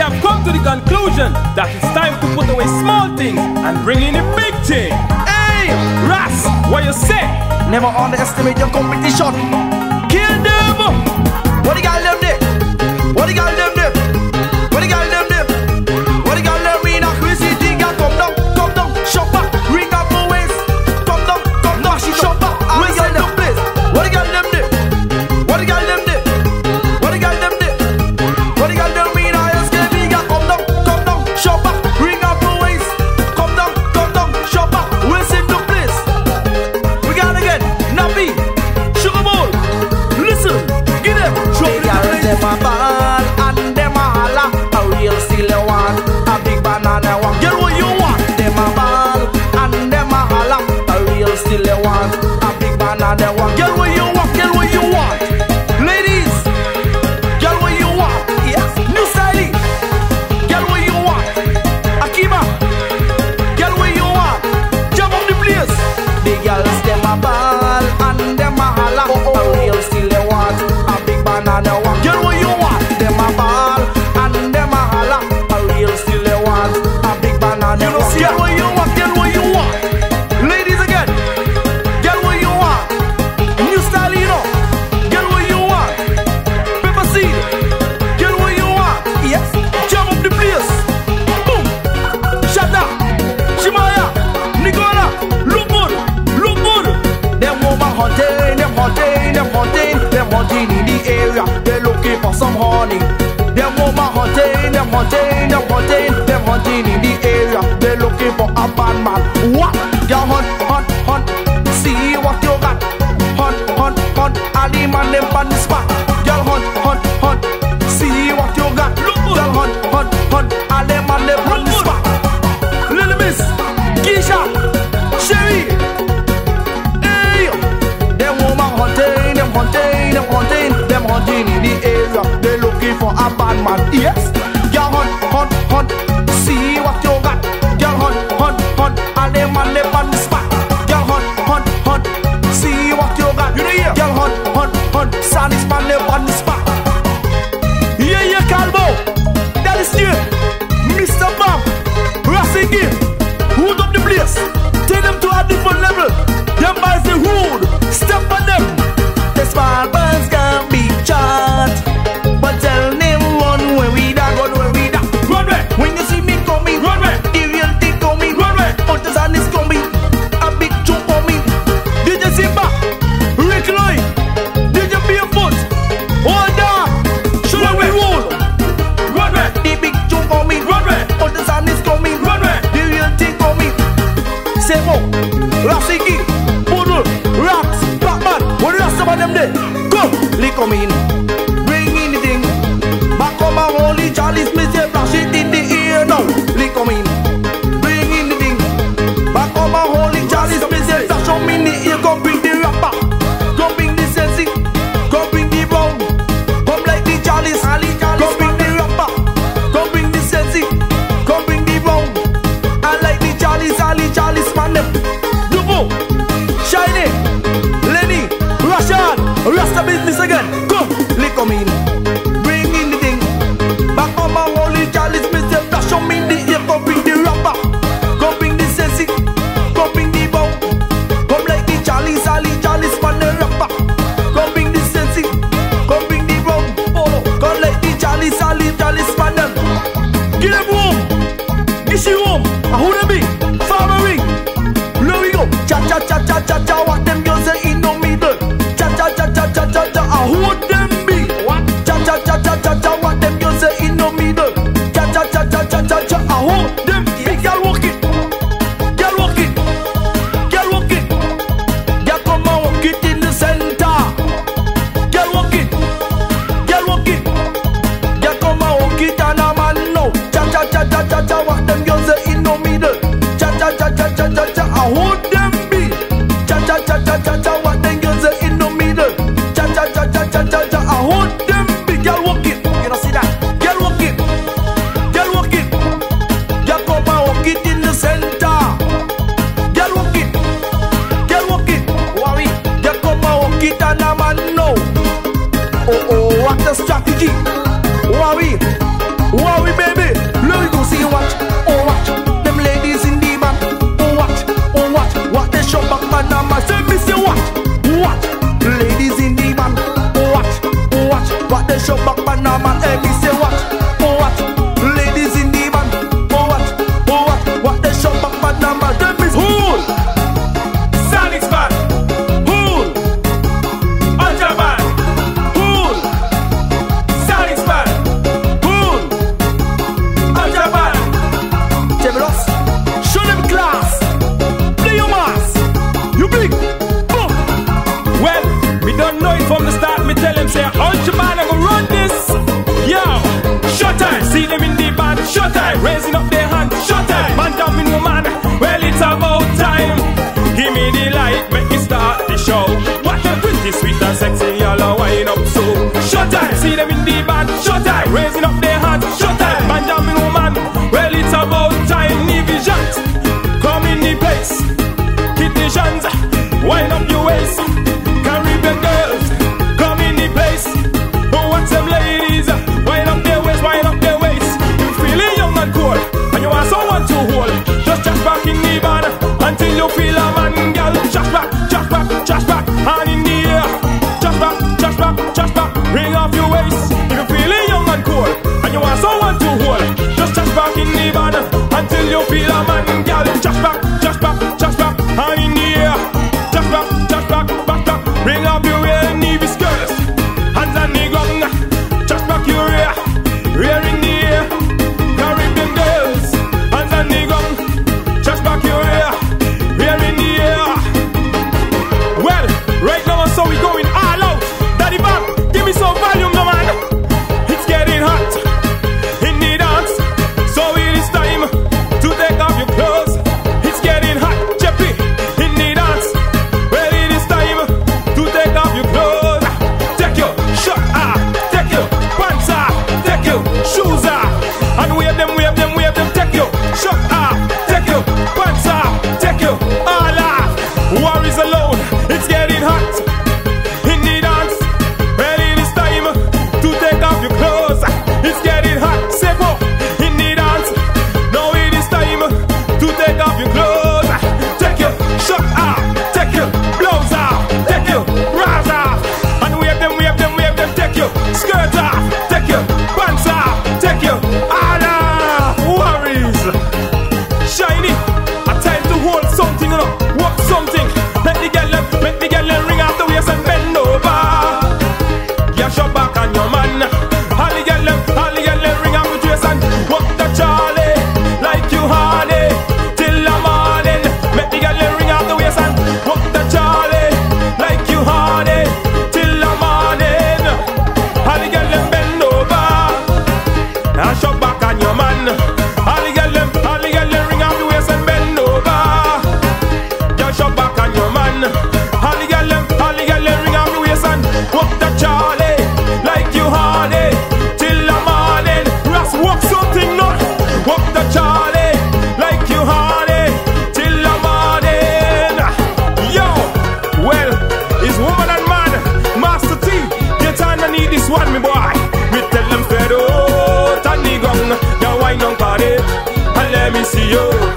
we have come to the conclusion that it's time to put away small things and bring in the big thing. Hey, Ras, what you say? Never underestimate your competition. Kill them. What the girl them there? hunting, them hunting, them hunting in the area. They're looking for a bad man. on San Hispanic on the spot. Yeah, yeah, Calvo, that is you, Mr. Bam, Rasigi, hold up the place. Take them to a different level. Them boys the hood, step on them. They smile, c'est bon. Poodle, Rocks, Batman, what do you them there? Go! Lick on me. touch All let me see you.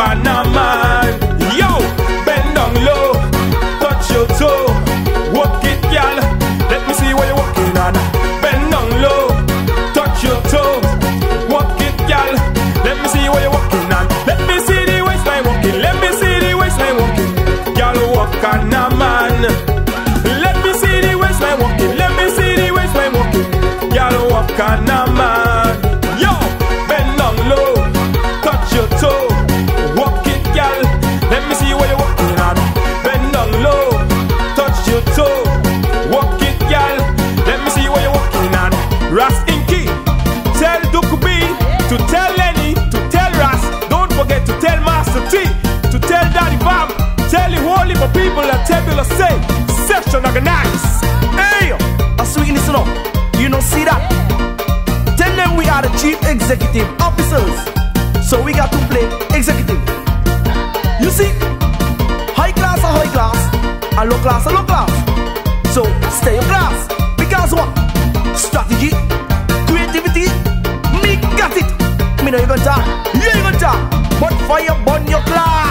pan a man. Yo, bend down low, touch your toe. Walk it, y'all. Let me see what you're walking on. Bend down low, touch your toe. Walk it, y'all. Let me see what you're walking on. Let me see the waistline walking. Let me see the waistline walking. Y'all walk on a man. Let me see the waistline walking. Let me see the waistline walking. Y'all walk on For people at table say, session organized. Hey, I sweetness it up. You don't see that? Tell them we are the chief executive officers. So we got to play executive. You see, high class or high class, and low class or low class. So stay your class. Because what? Strategy, creativity, me got it. Me know you gonna talk, you ain't talk. But fire burn your class.